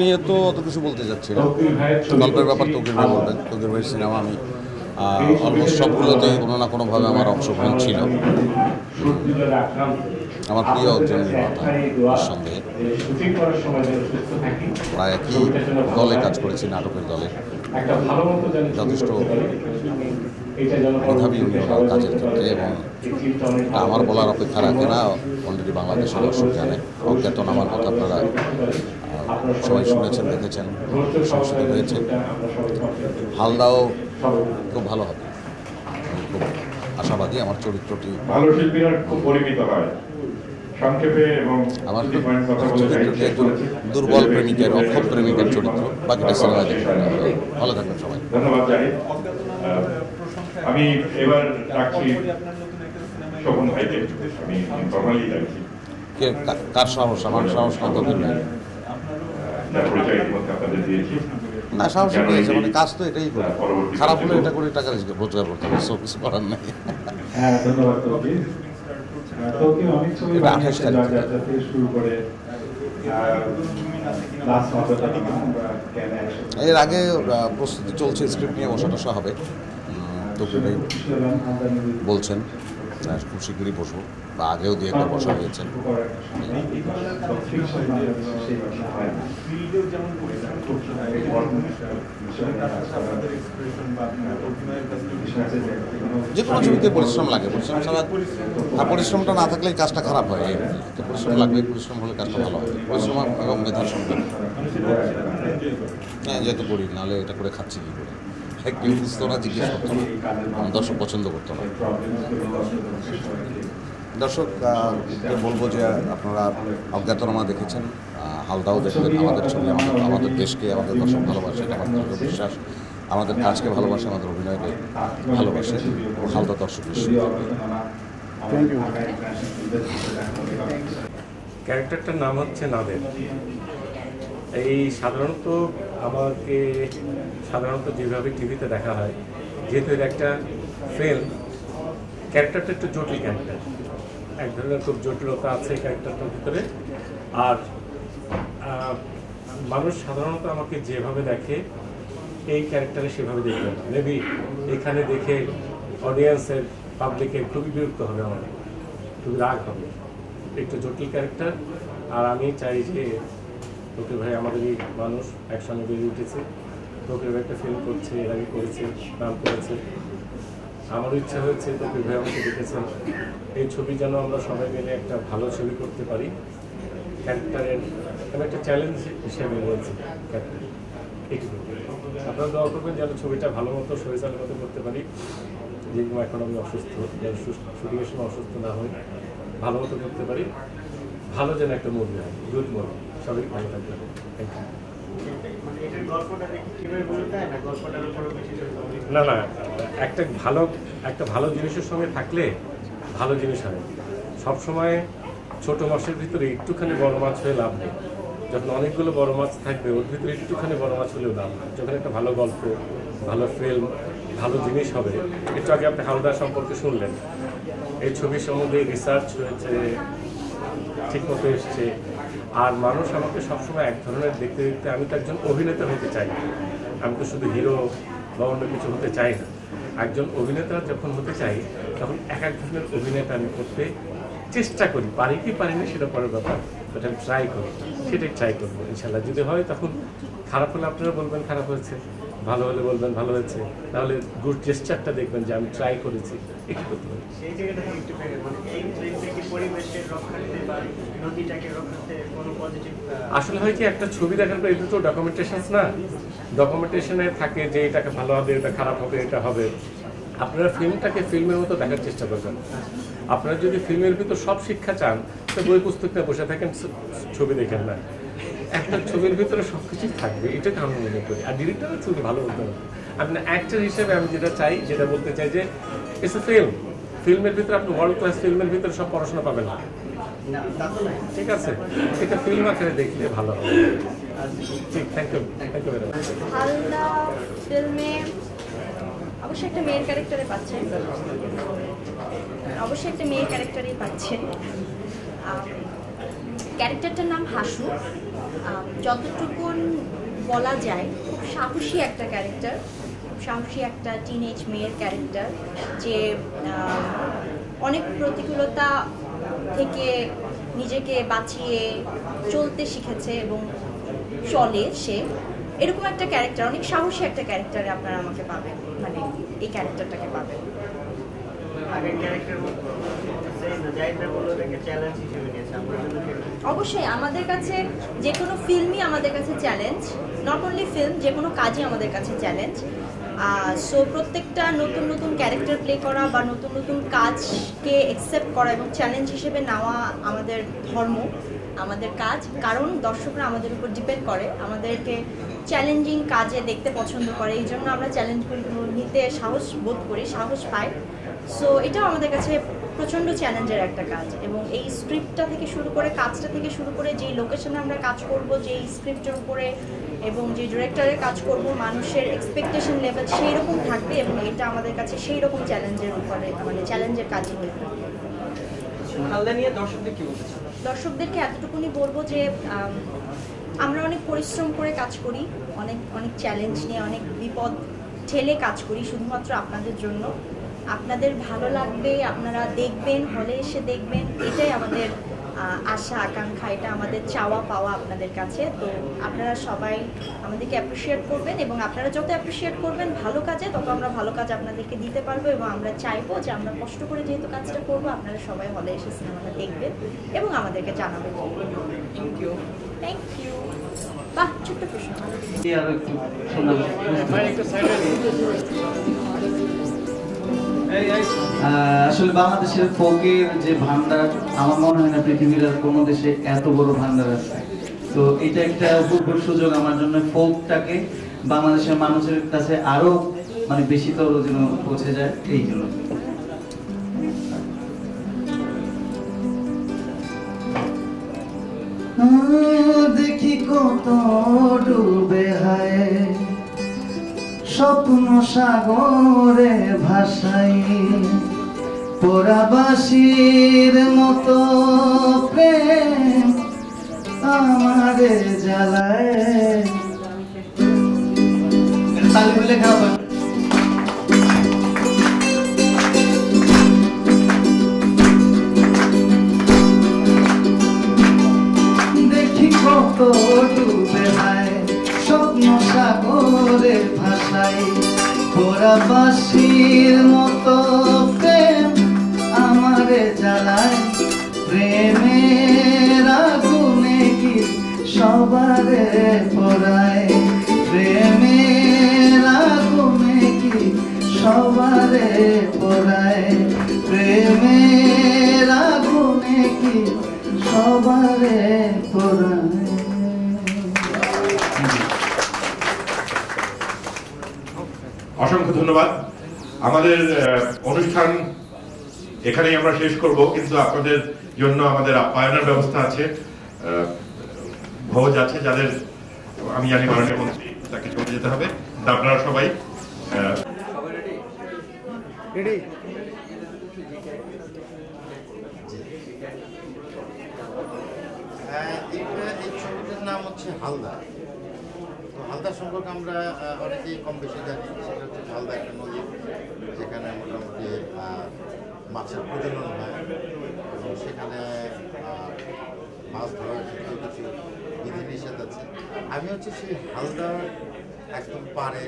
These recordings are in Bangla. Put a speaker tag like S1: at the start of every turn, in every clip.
S1: নিয়ে তো অত কিছু বলতে যাচ্ছি না গল্পের ব্যাপার তকির ভাই বলবেন তকির ভাইয়ের সিনেমা আমি অলমোস্ট সবগুলোতে কোনো না কোনোভাবে আমার অংশগ্রহণ ছিল। আমার প্রিয় একজন নিঃসন্দেহে। প্রায় একই দলে কাজ করেছি, নাটকের দলে। যথেষ্ট মেধাবী উনি ওনার কাজের ক্ষেত্রে এবং আমার বলার অপেক্ষা রাখে না। অলরেডি বাংলাদেশের দর্শক জানে। অজ্ঞাতনামার কথা আপনারা সবাই শুনেছেন দেখেছেন সংসদে হয়েছে হালদাও খুব ভালো হবে। খুব আশাবাদী আমার চরিত্রটি।
S2: ভালো শিল্পীরা খুব পরিমিত হয়। সংক্ষেপে এবং
S1: আমার
S2: দুটি point কথা বলে
S1: চরিত্রটি একজন দুর্বল প্রেমিকের অক্ষম প্রেমিকের চরিত্র। বাকিটা সিনেমা দেখে ভালো থাকবেন সবাই।
S2: ধন্যবাদ আমি এবার রাখছি শোভন ভাইকে। আমি ফর্মালি রাখছি
S1: কে? কা- কার সাহস? আমার সাহস না তোদের নাই
S2: যার পরিচয় ইতিমধ্যে আপনাদের দিয়েছি
S1: না সাহস পেয়েছে মানে কাজ তো এটাই করি খারাপ হলে এটা করে টাকা রোজগার করতে হবে সব কিছু করার নেই।
S3: হ্যাঁ ধন্যবাদ তোকে তোকে অনেক ছবি
S1: এটা
S3: বানিয়েছে
S1: 28 তারিখ। থেকে।
S3: শুরু করে লাস্ট মাসটা আমরা কেন একসাথে
S1: এর আগে প্রস্তুতি চলছে স্ক্রিপ্ট নিয়ে বসা টসা হবে।
S3: তো
S1: বলছেন খুব শীঘ্রই বসবো। বা আগেও দিয়ে একবার বসা হয়েছে।
S3: হয়
S1: যে কোনো ছবিতে পরিশ্রম লাগে পরিশ্রম ছাড়া পরিশ্রমটা না থাকলে কাজটা খারাপ হয় পরিশ্রম লাগবে পরিশ্রম হলে কাজটা ভালো হবে পরিশ্রম এবং মেধার সঙ্গে হ্যাঁ যেহেতু করি নাহলে এটা করে খাচ্ছি কী করে? হ্যাঁ, কেউ বুঝতো না জিজ্ঞেস করতো না। দর্শক পছন্দ করতো না। দর্শক বলব যে আপনারা অজ্ঞাতনামা দেখেছেন হালদাও দেখবেন আমাদের ছবি আমাদের আমাদের দেশকে আমাদের দর্শক ভালোবাসে আমাদের বিশ্বাস। আমাদের কাজকে ভালোবাসে আমাদের অভিনয়কে ভালোবাসে হালদা দর্শক
S4: ক্যারেক্টারটার নাম হচ্ছে নাদের। এই সাধারণত আমাকে সাধারণত যেভাবে টিভিতে দেখা হয় যেহেতু এটা একটা ফিল্ম ক্যারেক্টারটা একটু জটিল ক্যারেক্টার। এক ধরনের খুব জটিলতা আছে ক্যারেক্টারটার ভিতরে। আর মানুষ সাধারণত আমাকে যেভাবে দেখে, এই ক্যারেক্টারে সেভাবে দেখবে না। মেবি এখানে দেখে অডিয়েন্সের পাবলিকের খুবই বিরক্ত হবে আমার খুবই রাগ হবে। একটু জটিল ক্যারেক্টার। আর আমি চাই যে তোকে ভাই আমাদেরই মানুষ, একসঙ্গে বেরিয়ে উঠেছে। তোকে ভাই একটা ফিল্ম করছে, এর আগে করেছে, নাম করেছে। আমারও ইচ্ছা হয়েছে তোকে ভাই আমাকে দেখেছেন এই ছবি যেন আমরা সবাই মিলে একটা ভালো ছবি করতে পারি। ক্যারেক্টারের আমি একটা চ্যালেঞ্জ হিসেবে এইটুকু আপনারা দোয়া করবেন যেন ছবিটা ভালো মতো শরীরের মতো করতে পারি। যেরকম এখন আমি অসুস্থ, যেন শুটিংয়ের সময় অসুস্থ না হই, ভালো মতো করতে পারি। ভালো যেন একটা মুভি হয় গুড মুভি সবাই ভালো থাকবে থ্যাংক ইউ না? না একটা ভালো একটা ভালো জিনিসের সঙ্গে থাকলে ভালো জিনিস হয়। সব সময় ছোট মাছের ভিতরে একটুখানি বড় মাছ হয়ে লাভ নেই। যখন অনেকগুলো বড় মাছ থাকবে, ওর ভিতরে একটুখানি বড় মাছ হলেও লাভ নেই। যখন একটা ভালো গল্প, ভালো ফিল্ম ভালো জিনিস হবে, একটু আগে আপনি হালদা সম্পর্কে শুনলেন। এই ছবির সম্বন্ধে রিসার্চ হয়েছে ঠিক মতো এসছে। আর মানুষ আমাকে সবসময় এক ধরনের দেখতে দেখতে আমি তো একজন অভিনেতা হতে চাই। আমি তো শুধু হিরো বা অন্য কিছু হতে চাই না। একজন অভিনেতা যখন হতে চাই, তখন এক এক ধরনের অভিনেতা আমি করতে চেষ্টা করি। পারি কি পারি না সেটা পরের ব্যাপার বাট আমি ট্রাই করি সেটাই ট্রাই করব। ইনশাল্লাহ যদি হয়, তখন খারাপ হলে আপনারা বলবেন খারাপ হয়েছে। ভালো হলে বলবেন ভালো হয়েছে। তাহলে গুড জেস্টারটা দেখবেন যে আমি ট্রাই করেছি। একটু করতে পারি।
S5: সেই জায়গাটা একটু পেরে মানে এই ফিল্মটা কি পরিবেশের রক্ষার্থে বা নদীটাকে রক্ষার্থে কোনো পজিটিভ
S4: আসলে হয় কি একটা ছবি দেখার পর এটা তো ডকুমেন্টেশন না। ডকুমেন্টেশনে থাকে যে এটাকে ভালো হবে এটা খারাপ হবে এটা হবে। আপনারা ফিল্মটাকে ফিল্মের মতো দেখার চেষ্টা করবেন। আপনারা যদি ফিল্মের ভিতর সব শিক্ষা চান তো বই পুস্তক নিয়ে বসে থাকেন ছবি দেখেন না। একটা ছবির ভিতরে সব কিছুই থাকবে, এটাকে আমি মনে করি। আর ডিরেক্টরের ছবি ভালো বলতে হবে। আপনি অ্যাক্টর হিসেবে আমি যেটা চাই, যেটা বলতে চাই যে ইটস এ ফিল্ম ফিল্মের ভিতরে আপনি ওয়ার্ল্ড ক্লাস ফিল্মের ভিতরে সব পড়াশোনা পাবেন না। ঠিক আছে? এটা ফিল্ম আকারে দেখলে ভালো হবে। ঠিক thank you thank you
S6: Halda ফিল্মে অবশ্যই একটা মেয়ের ক্যারেক্টারে পাচ্ছেন। অবশ্যই একটা মেয়ের ক্যারেক্টারেই পাচ্ছেন। ক্যারেক্টারটার নাম হাসু। যতটুকুন বলা যায়, খুব সাহসী একটা ক্যারেক্টার, খুব সাহসী একটা টিনেজ মেয়ের ক্যারেক্টার, যে অনেক প্রতিকূলতা থেকে নিজেকে বাঁচিয়ে চলতে শিখেছে এবং চলে সে। এরকম একটা ক্যারেক্টার, অনেক সাহসী একটা ক্যারেক্টারে আপনারা আমাকে পাবেন মানে এই ক্যারেক্টারটাকে পাবেন।
S5: আগের ক্যারেক্টার চ্যালেঞ্জ হিসেবে নিয়েছে
S6: অবশ্যই আমাদের কাছে যে কোনো ফিল্মই আমাদের কাছে চ্যালেঞ্জ নট অনলি ফিল্ম যে কোনো কাজই আমাদের কাছে চ্যালেঞ্জ সো প্রত্যেকটা নতুন নতুন ক্যারেক্টার প্লে করা বা নতুন নতুন কাজকে অ্যাকসেপ্ট করা এবং চ্যালেঞ্জ হিসেবে নেওয়া আমাদের ধর্ম, আমাদের কাজ। কারণ দর্শকরা আমাদের উপর ডিপেন্ড করে, আমাদেরকে চ্যালেঞ্জিং কাজে দেখতে পছন্দ করে। এই জন্য আমরা চ্যালেঞ্জগুলো নিতে সাহস বোধ করি, সাহস পাই। সো এটাও আমাদের কাছে প্রচণ্ড চ্যালেঞ্জের একটা কাজ এবং এই স্ক্রিপ্টটা থেকে শুরু করে কাজটা থেকে শুরু করে যেই লোকেশনে আমরা কাজ করব যেই স্ক্রিপ্টের উপরে এবং যে ডিরেক্টরের কাজ করব মানুষের এক্সপেকটেশন লেভেল সেই রকম থাকবে এবং এটা আমাদের কাছে সেই রকম চ্যালেঞ্জের উপরে মানে চ্যালেঞ্জের কাজই হয়ে থাকবে? দর্শকদেরকে এতটুকুনি বলব যে আমরা অনেক পরিশ্রম করে কাজ করি অনেক অনেক চ্যালেঞ্জ নিয়ে অনেক বিপদ ঠেলে কাজ করি শুধুমাত্র আপনাদের জন্য আপনাদের ভালো লাগবে আপনারা দেখবেন হলে এসে দেখবেন। এটাই আমাদের আশা আকাঙ্ক্ষা এটা আমাদের চাওয়া পাওয়া আপনাদের কাছে। তো আপনারা সবাই আমাদেরকে অ্যাপ্রিসিয়েট করবেন এবং আপনারা যত অ্যাপ্রিসিয়েট করবেন ভালো কাজে তত আমরা ভালো কাজ আপনাদেরকে দিতে পারব এবং আমরা চাইব যে আমরা কষ্ট করে যেহেতু কাজটা করব আপনারা সবাই হলে এসে সিনেমাটা দেখবেন এবং আমাদেরকে জানাবেন। থ্যাংক ইউ বাহ ছোট্ট প্রশ্ন।
S7: আসলে বাংলাদেশের ফোকের যে ভান্ডার, আমার মনে হয় না পৃথিবীর আর কোনো দেশে এত বড় ভান্ডার আছে। তো এটা একটা অপূর্ব সুযোগ আমার জন্য ফোকটাকে বাংলাদেশের মানুষের কাছে আরও মানে বেশিতর যেন পৌঁছে যায়, এই জন্য। দেখি কত ডুবে হায়। স্বপ্ন সাগরে ভাসাই পোড়াবাসীর মতো প্রেম আমারে জ্বালায়। দেখি কত ডুবে হায় স্বপ্ন সাগরে ভাসাই পোড়াবাসীর মতো প্রেম আমারে জ্বালায়। প্রেমের আগুনে কি সবারে পড়ায়? প্রেমের আগুনে কি সবারে পড়ায়? প্রেমের আগুনে কি সবারে পড়ায়?
S2: অসংখ্য ধন্যবাদ। আমাদের অনুষ্ঠান এখানেই আমরা শেষ করব কিন্তু আপনাদের জন্য আমাদের আপ্যায়নের ব্যবস্থা আছে। ভোজ আছে যাদের আমি জানি মাননীয় মন্ত্রী তাকে চলে যেতে হবে। আপনারা সবাই
S8: হ্যাঁ, এই ছবিটার নাম হচ্ছে হালদা। তো হালদা সম্পর্কে আমরা অনেকেই কম বেশি জানি। সেটা হচ্ছে হালদা একটা নদী, যেখানে মোটামুটি মাছের প্রজনন হয়। এবং সেখানে মাছ ধরার ক্ষেত্রে কিছু বিধিনিষেধ আছে। আমি হচ্ছে সেই হালদার একদম পারে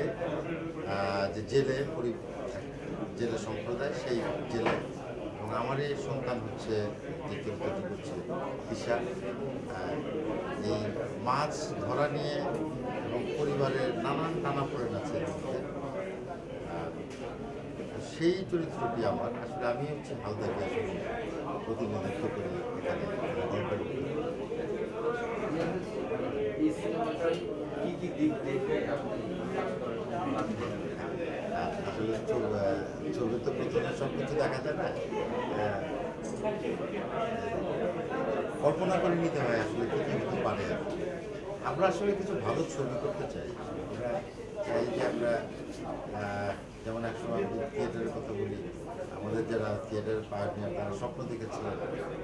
S8: যে জেলে পরি জেলে সম্প্রদায়, সেই জেলে আমার এই সন্তান হচ্ছে যে চরিত্রটি করছে ঈশা। এই মাছ ধরা নিয়ে এবং পরিবারের নানান টানাপোড়েন আছে এর সেই চরিত্রটি আমার আসলে আমি হচ্ছে হালদাকে আসলে প্রতিনিধিত্ব করি এখানে। আহ, আসলে ছবি তো প্রথমে সব কিছু দেখা যায় না। আহ, কল্পনা করে নিতে হয় আসলে কি হতে পারে। আমরা আসলে কিছু ভালো ছবি করতে চাই। আমরা চাই যে আমরা যেমন একসময় থিয়েটারের কথা বলি আমাদের যারা থিয়েটার পায়োনিয়ার তারা স্বপ্ন দেখেছিলেন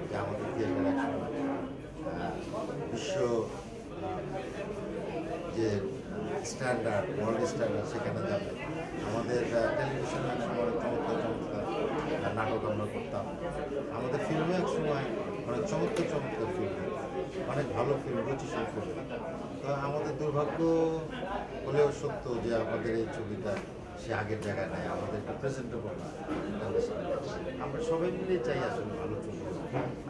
S8: যে আমাদের থিয়েটার একসময় বিশ্ব যে স্ট্যান্ডার্ড ওয়ার্ল্ড স্ট্যান্ডার্ড সেখানে যাবে। আমাদের টেলিভিশনে এক সময় চমৎকার চমৎকার নাটক আমরা করতাম। আমাদের ফিল্মে এক সময় অনেক চমৎকার চমৎকার ফিল্ম অনেক ভালো ফিল্ম রুচিশীল ফিল্ম তো আমাদের দুর্ভাগ্য হলেও সত্য যে আমাদের এই ছবিটা সে আগের জায়গায় নাই। আমাদের একটা প্রেজেন্টেবল না। আমরা সবাই মিলে চাই আসলে ভালো ছবি।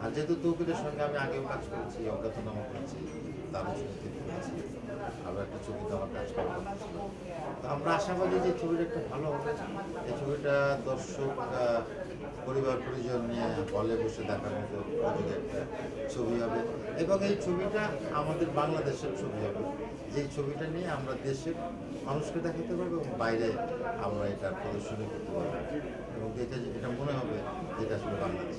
S8: আর যেহেতু তৌকিরের সঙ্গে আমি আগেও কাজ করেছি, অজ্ঞাতনামা করেছি দারুণ করেছি আরও একটা ছবিতে আমার কাজ করা। তো আমরা আশাবাদী যে ছবিটা একটা ভালো হবে। এই ছবিটা দর্শক পরিবার, পরিজন নিয়ে হলে বসে দেখার মতো একটা ছবি হবে। এবং এই ছবিটা আমাদের বাংলাদেশের ছবি হবে। যেই ছবিটা নিয়ে আমরা দেশের মানুষকে দেখাতে পারব এবং বাইরে আমরা এটা প্রদর্শনী করতে পারব। এবং যে এটা মনে হবে যেটা আসলে বাংলাদেশ।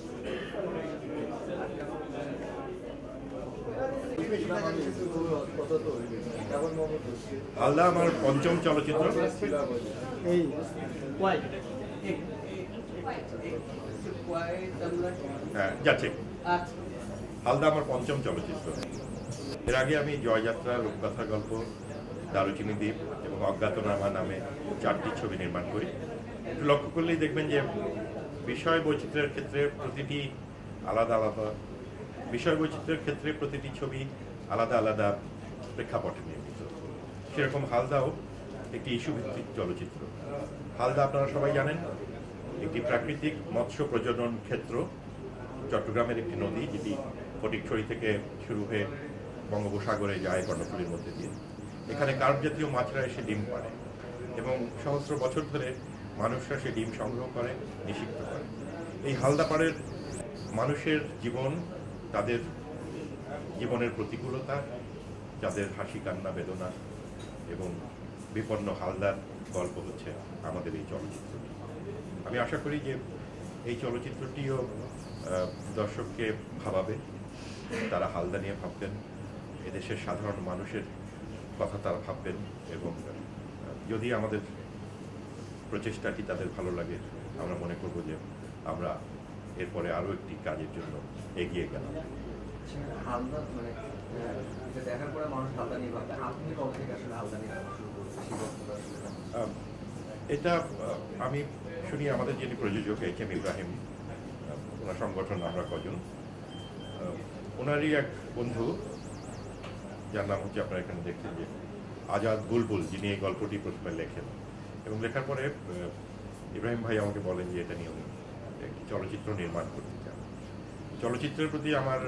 S2: আল্লাহ আমার পঞ্চম চলচ্চিত্র?
S5: এই
S2: হ্যাঁ যাচ্ছে। হালদা আমার পঞ্চম চলচ্চিত্র। এর আগে আমি জয়যাত্রা রূপকথা গল্প দারুচিনি দ্বীপ এবং অজ্ঞাতনামা নামে চারটি ছবি নির্মাণ করি। একটু লক্ষ্য করলেই দেখবেন যে বিষয় বৈচিত্র্যের ক্ষেত্রে প্রতিটি আলাদা আলাদা বিষয় বৈচিত্র্যের ক্ষেত্রে প্রতিটি ছবি আলাদা আলাদা প্রেক্ষাপটে নির্মিত। সেরকম হালদাও একটি ইস্যু ভিত্তিক চলচ্চিত্র। হালদা আপনারা সবাই জানেন, একটি প্রাকৃতিক মৎস্য প্রজনন ক্ষেত্র, চট্টগ্রামের একটি নদী যেটি ফটিকছড়ি থেকে শুরু হয়ে বঙ্গোপসাগরে যায় কর্ণফুলীর মধ্যে দিয়ে। এখানে কার্প জাতীয় মাছরা এসে ডিম পাড়ে এবং সহস্র বছর ধরে মানুষরা সে ডিম সংগ্রহ করে নিষিক্ত করে। এই হালদাপাড়ের মানুষের জীবন তাদের জীবনের প্রতিকূলতা, যাদের হাসি, কান্না, বেদনা এবং বিপন্ন হালদার গল্প হচ্ছে আমাদের এই চলচ্চিত্রটি। আমি আশা করি যে এই চলচ্চিত্রটিও দর্শককে ভাবাবে, তারা হালদা নিয়ে ভাববেন, এদেশের সাধারণ মানুষের কথা তারা ভাববেন এবং যদি আমাদের প্রচেষ্টাটি তাদের ভালো লাগে, আমরা মনে করব যে আমরা এরপরে আরও একটি কাজের জন্য এগিয়ে গেলাম।
S9: হালদা মানে এটা
S2: আমি শুনি আমাদের যিনি প্রযোজক এইচ এম ইব্রাহিম ওনার সংগঠন আমরা কজন। ওনারই এক বন্ধু যার নাম হচ্ছে আপনারা এখানে দেখছেন যে আজাদ বুলবুল যিনি এই গল্পটি প্রথমে লেখেন। এবং লেখার পরে ইব্রাহিম ভাই আমাকে বলেন যে এটা নিয়ে উনি একটি চলচ্চিত্র নির্মাণ করতে চান। চলচ্চিত্রের প্রতি আমার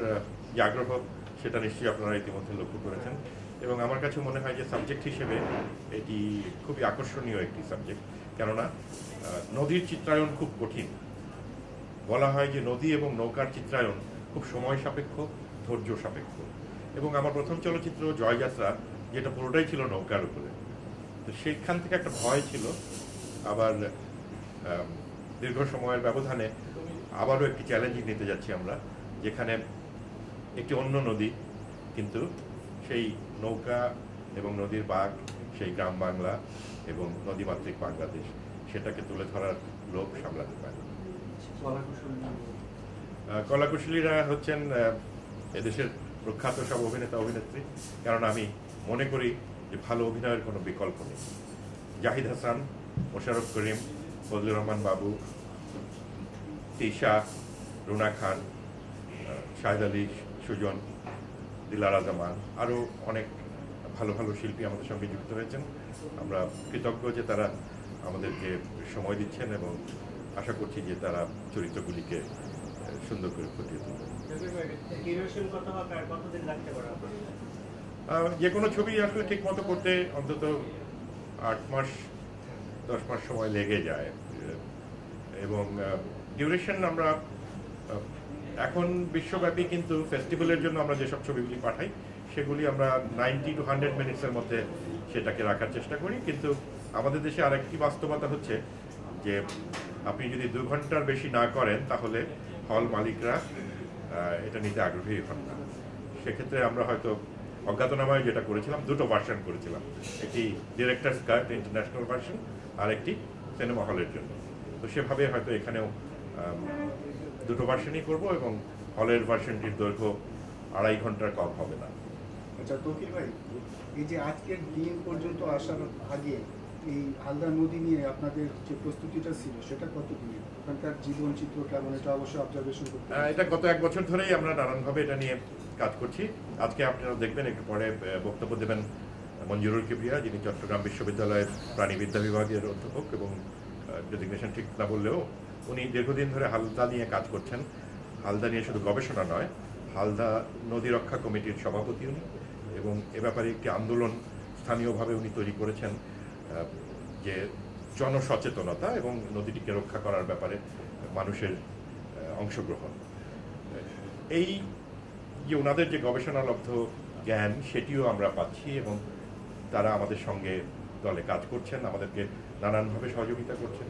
S2: যে আগ্রহ, সেটা নিশ্চয়ই আপনারা ইতিমধ্যে লক্ষ্য করেছেন। এবং আমার কাছে মনে হয় যে সাবজেক্ট হিসেবে এটি খুবই আকর্ষণীয় একটি সাবজেক্ট। কেননা নদীর চিত্রায়ন খুব কঠিন। বলা হয় যে নদী এবং নৌকার চিত্রায়ন খুব সময় সাপেক্ষ, ধৈর্য সাপেক্ষ। এবং আমার প্রথম চলচ্চিত্র, জয়যাত্রা, যেটা পুরোটাই ছিল নৌকার উপরে। তো সেইখান থেকে একটা ভয় ছিল। আবার দীর্ঘ সময়ের ব্যবধানে আবারও একটি চ্যালেঞ্জ নিতে যাচ্ছি আমরা, যেখানে একটি অন্য নদী, কিন্তু সেই নৌকা এবং নদীর বাঘ, সেই গ্রাম বাংলা এবং নদীমাতৃক বাংলাদেশ, সেটাকে তুলে ধরার লোক সামলাতে পারে। কলাকুশলীরা হচ্ছেন এদেশের প্রখ্যাত সব অভিনেতা, অভিনেত্রী, কারণ আমি মনে করি যে ভালো অভিনয়ের কোনো বিকল্প নেই। জাহিদ হাসান মোশারফ করিম ফজলুর রহমান বাবু তিশা রুনা খান শাহেদ আলী সুজন দিলারা জামান আরও অনেক ভালো ভালো শিল্পী আমাদের সঙ্গে যুক্ত হয়েছেন। আমরা কৃতজ্ঞ যে তারা আমাদেরকে সময় দিচ্ছেন এবং আশা করছি যে তারা চরিত্রগুলিকে সুন্দর করে ফুটিয়ে তুলবেন। যে কোনো ছবি আসলে ঠিক মতো করতে অন্তত আট মাস দশ মাস সময় লেগে যায়। এবং ডিউরেশন আমরা এখন বিশ্বব্যাপী কিন্তু ফেস্টিভ্যালের জন্য আমরা যেসব ছবিগুলি পাঠাই, সেগুলি আমরা নাইনটি টু হান্ড্রেড মিনিটসের মধ্যে সেটাকে রাখার চেষ্টা করি। কিন্তু আমাদের দেশে আরেকটি বাস্তবতা হচ্ছে যে, আপনি যদি দু ঘণ্টার বেশি না করেন, তাহলে হল মালিকরা এটা নিতে আগ্রহী হন না। সেক্ষেত্রে আমরা হয়তো অজ্ঞাতনামায় যেটা করেছিলাম দুটো ভার্সন করেছিলাম। একটি ডিরেক্টরস কাট ইন্টারন্যাশনাল ভার্সন আর একটি সিনেমা হলের জন্য। তো সেভাবে হয়তো এখানেও দুটো ভার্সনই করব এবং হলের ভার্সনটির দৈর্ঘ্য আড়াই ঘণ্টার কম হবে না।
S10: আচ্ছা তৌকির ভাই এই যে আজকের দিন পর্যন্ত আসার আগে এই হালদা নদী নিয়ে আপনাদের যে প্রস্তুতিটা ছিল সেটা কত দিনের ওখানকার জীবন চিত্র কেমন এটা অবশ্যই অবজারভেশন করতে
S2: এটা গত এক বছর ধরেই আমরা নানানভাবে এটা নিয়ে কাজ করছি। আজকে আপনারা দেখবেন, একটু পরে বক্তব্য দেবেন মঞ্জুরুল কিবরিয়া, যিনি চট্টগ্রাম বিশ্ববিদ্যালয়ের প্রাণীবিদ্যা বিভাগের অধ্যাপক এবং ডেজিগনেশন ঠিক না বললেও উনি দীর্ঘদিন ধরে হালদা নিয়ে কাজ করছেন। হালদা নিয়ে শুধু গবেষণা নয়, হালদা নদী রক্ষা কমিটির সভাপতি উনি এবং এ ব্যাপারে একটি আন্দোলন স্থানীয়ভাবে উনি তৈরি করেছেন যে জনসচেতনতা এবং নদীটিকে রক্ষা করার ব্যাপারে মানুষের অংশগ্রহণ। এই যে ওনাদের যে গবেষণালব্ধ জ্ঞান, সেটিও আমরা পাচ্ছি এবং তারা আমাদের সঙ্গে দলে কাজ করছেন, আমাদেরকে নানানভাবে সহযোগিতা করছেন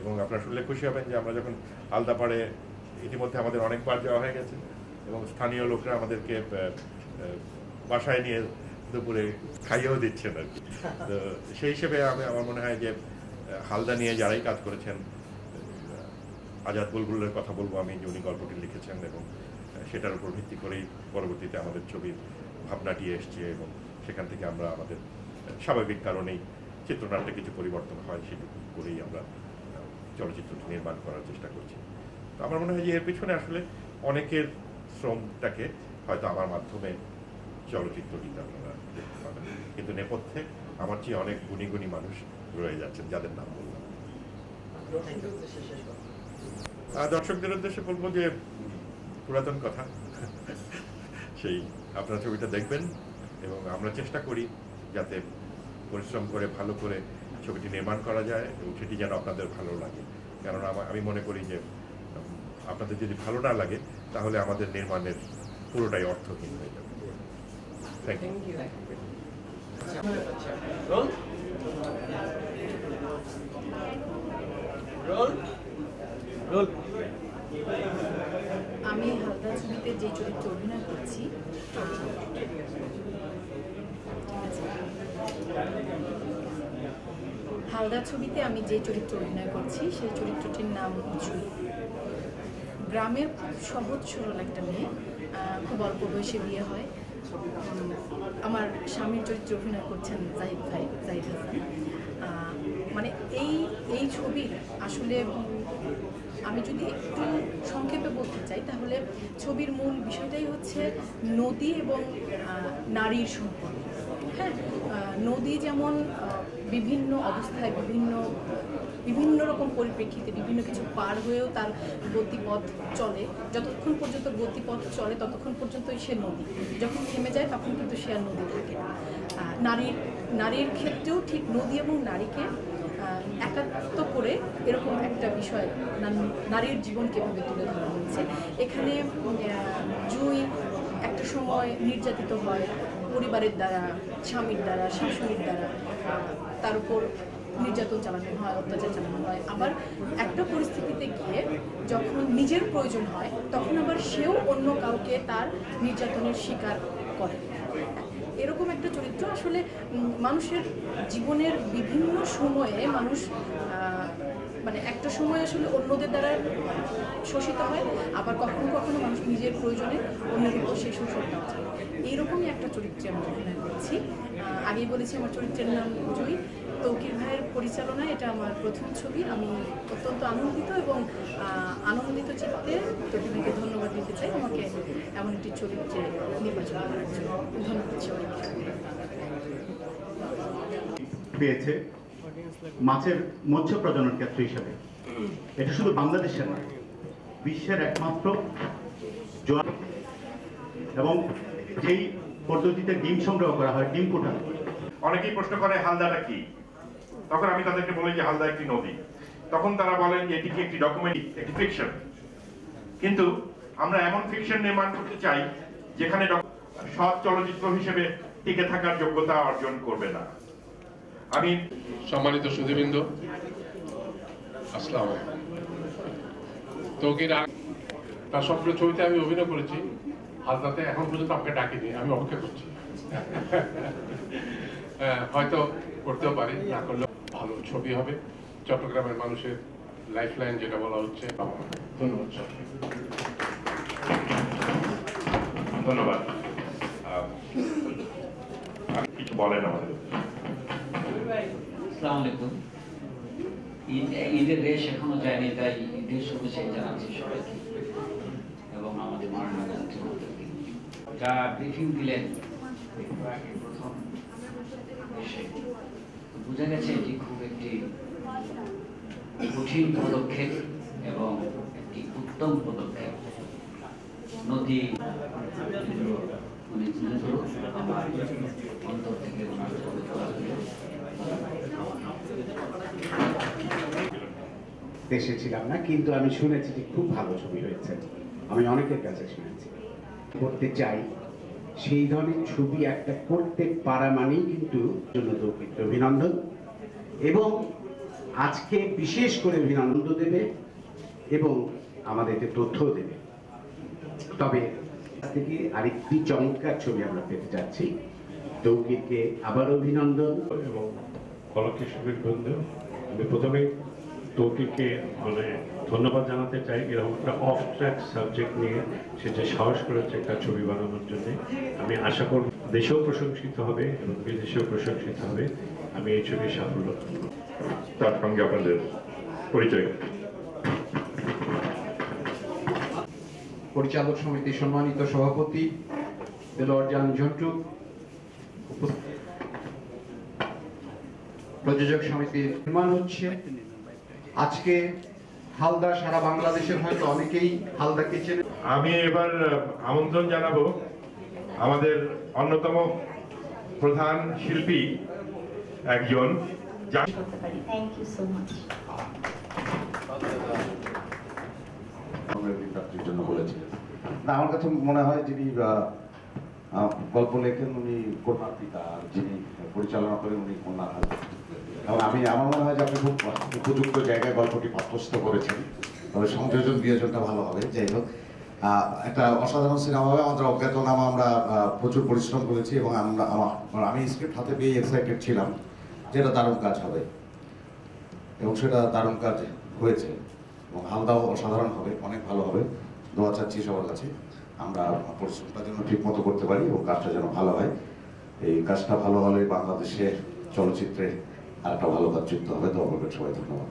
S2: এবং আপনারা শুনলে খুশি হবেন যে আমরা যখন আলদাপাড়ে ইতিমধ্যে আমাদের অনেকবার যাওয়া হয়ে গেছে এবং স্থানীয় লোকরা আমাদেরকে বাসায় নিয়ে দুপুরে খাইয়েও দিচ্ছেন আর কি। তো সেই হিসেবে আমি, আমার মনে হয় যে হালদা নিয়ে যারাই কাজ করেছেন আজাদ বুলবুলের কথা বলব আমি যে উনি গল্পটি লিখেছেন এবং সেটার উপর ভিত্তি করেই পরবর্তীতে আমাদের ছবির ভাবনাটি এসছে এবং সেখান থেকে আমরা আমাদের স্বাভাবিক কারণেই চিত্রনাট্যে কিছু পরিবর্তন হয় সেটুকু করেই আমরা চলচ্চিত্রটি নির্মাণ করার চেষ্টা করছি। তো আমার মনে হয় যে এর পিছনে আসলে অনেকের শ্রমটাকে হয়তো আমার মাধ্যমে চলচ্চিত্রটিতে আপনারা দেখতে পাবেন। কিন্তু নেপথ্যে আমার চেয়ে অনেক গুণী গুণী মানুষ রয়ে যাচ্ছেন যাদের নাম বললাম।
S9: উদ্দেশ্যে
S2: দর্শকদের উদ্দেশ্যে বলব যে পুরাতন কথা। সেই আপনারা ছবিটা দেখবেন এবং আমরা চেষ্টা করি যাতে পরিশ্রম করে ভালো করে ছবিটি নির্মাণ করা যায় এবং সেটি যেন আপনাদের ভালো লাগে। কেননা আমা- আমি মনে করি যে আপনাদের যদি ভালো না লাগে তাহলে আমাদের নির্মাণের পুরোটাই অর্থহীন হয়ে যাবে। Thank you
S9: role? Role? Role?
S11: আমি হালদা ছবিতে যে চরিত্রে অভিনয় করছি হালদা ছবিতে আমি যে চরিত্রে অভিনয় করছি, সেই চরিত্রটির নাম জুই গ্রামের খুব সহজ সরল একটা মেয়ে খুব অল্প বয়সে বিয়ে হয়। আমার স্বামীর চরিত্রে অভিনয় করছেন জাহিদ ভাই, জাহিদ হাসান। মানে এই এই ছবি আসলে আমি যদি একটু সংক্ষেপে বলতে চাই, তাহলে ছবির মূল বিষয়টাই হচ্ছে নদী এবং নারীর সম্পর্ক। হ্যাঁ নদী যেমন বিভিন্ন অবস্থায় বিভিন্ন বিভিন্ন রকম পরিপ্রেক্ষিতে বিভিন্ন কিছু পার হয়েও তার গতিপথ চলে। যতক্ষণ পর্যন্ত গতিপথ চলে, ততক্ষণ পর্যন্তই সে নদী। যখন থেমে যায়, তখন কিন্তু সে আর নদী থাকে নারীর নারীর ক্ষেত্রেও ঠিক নদী এবং নারীকে একাত্ম করে এরকম একটা বিষয় নারীর জীবন কীভাবে তুলে ধরা হয়েছে এখানে জুই একটা সময় নির্যাতিত হয় পরিবারের দ্বারা, স্বামীর দ্বারা, শাশুড়ির দ্বারা। তার উপর নির্যাতন চালানো হয়, অত্যাচার চালানো হয়। আবার একটা পরিস্থিতিতে গিয়ে যখন নিজের প্রয়োজন হয়, তখন আবার সেও অন্য কাউকে তার নির্যাতনের শিকার করে। এরকম একটা চরিত্র আসলে মানুষের জীবনের বিভিন্ন সময়ে মানুষ মানে একটা সময় আসলে অন্যদের দ্বারা শোষিত হয়, আবার কখনো কখনো মানুষ নিজের প্রয়োজনে অন্যের উপর সেই শোষণটাও চায় এইরকমই একটা চরিত্রে আমি অভিনয় করছি আগেই বলেছি আমার চরিত্রের নাম জুই। তৌকির ভাইয়ের পরিচালনায় এটা আমার প্রথম ছবি। আমি অত্যন্ত আনন্দিত এবং আহ, আনন্দিত চিত্তে তৌকির ভাইকে ধন্যবাদ দিতে চাই আমাকে এমন একটি চরিত্রে নির্বাচন করার জন্য। ধন্যবাদ
S12: পেয়েছে মাছের মৎস্য প্রজনন ক্ষেত্র হিসাবে। এটা শুধু বাংলাদেশের নয় বিশ্বের একমাত্র জোয়ার এবং যেই পদ্ধতিতে ডিম সংগ্রহ করা হয় ডিম ফোটানো
S2: অনেকেই প্রশ্ন করে হালদাটা কি? তখন আমি তাদেরকে বলি যে হালদা একটি নদী। তখন তারা বলেন যে এটি কি একটি ডকুমেন্ট একটি ফিকশন কিন্তু আমরা এমন ফিকশন নির্মাণ করতে চাই যেখানে সৎ চলচ্চিত্র হিসেবে টিকে থাকার যোগ্যতা অর্জন করবে না। আমি
S13: সম্মানিত সুধীবৃন্দ আসসালাম তৌকির তার সবগুলো ছবিতে আমি অভিনয় করেছি। হালদাতে এখন পর্যন্ত আমাকে ডাকিনি আমি অপেক্ষা করছি। হ্যাঁ, হয়তো করতেও পারি না করলে ভালো ছবি হবে। চট্টগ্রামের মানুষের লাইফ লাইন যেটা বলা হচ্ছে। ধন্যবাদ
S2: ধন্যবাদ। আহ, বলেন আমাদের।
S14: আসসালামু আলাইকুম। ঈদের রেশ এখনও যায়নি তাই ঈদের শুভেচ্ছা জানাচ্ছি সবাইকে এবং আমাদের মাননীয় মুখ্যমন্ত্রীকে যা ব্রিফিং দিলেন একটু আগে প্রথম এসে বোঝা গেছে এটি খুব একটি কঠিন পদক্ষেপ এবং একটি উত্তম পদক্ষেপ। নদী আমার অন্তর থেকে
S15: দেশে ছিলাম না, কিন্তু আমি শুনেছি যে খুব ভালো ছবি হয়েছে। আমি অনেকের কাছে শুনেছি। করতে চাই সেই ধরনের ছবি একটা করতে পারা মানেই কিন্তু জন্য অভিনন্দন। এবং আজকে বিশেষ করে অভিনন্দন দেবে এবং আমাদেরকে তথ্য দেবে। তবে থেকে আরেকটি চমৎকার ছবি আমরা পেতে যাচ্ছি তৌকিরকে আবার অভিনন্দন।
S16: এবং কলকে বন্ধু আমি প্রথমে তৌকিকে মানে ধন্যবাদ জানাতে চাই। এরকম একটা অফ ট্র্যাক সাবজেক্ট নিয়ে সে যে সাহস করেছে একটা ছবি বানানোর জন্য আমি আশা করব দেশেও প্রশংসিত হবে এবং বিদেশেও প্রশংসিত হবে। আমি এই ছবির সাফল্য
S2: তার সঙ্গে আপনাদের পরিচয়।
S17: পরিচালক সমিতির সম্মানিত সভাপতি দেলোয়ারজান ঝন্টু প্রযোজক সমিতির নির্মাণ হচ্ছে আজকে হালদা সারা বাংলাদেশের হয়তো অনেকেই হালদাকে চেনে।
S2: আমি এবার আমন্ত্রণ জানাব আমাদের অন্যতম প্রধান শিল্পী একজন
S18: জন্য বলেছিলেন। না আমার কাছে মনে হয় যিনি আহ, আহ, গল্প লেখেন উনি কন্যার পিতা যিনি পরিচালনা করেন উনি কন্যার এবং আমি আমার মনে হয় যে আপনি খুব উপযুক্ত জায়গায় গল্পটি পাঠ্যস্থ করেছেন। তবে সংযোজন বিয়োজনটা ভালো হবে। যাই হোক একটা অসাধারণ সিনেমা হবে। আমাদের অজ্ঞাতনামা আমরা প্রচুর পরিশ্রম করেছি এবং আমরা, আমার আমি স্ক্রিপ্ট হাতে পেয়ে এক্সাইটেড ছিলাম যেটা দারুণ কাজ হবে এবং সেটা দারুণ কাজ হয়েছে এবং হালদাও অসাধারণ হবে, অনেক ভালো হবে। দোয়া চাচ্ছি সবার কাছে। আমরা পরিশ্রমটা যেন ঠিক মতো করতে পারি এবং কাজটা যেন ভালো হয়। এই কাজটা ভালো হলে বাংলাদেশের চলচ্চিত্রে আর একটা ভালো কাজ যুক্ত হবে দোয়া করবেন সবাই ধন্যবাদ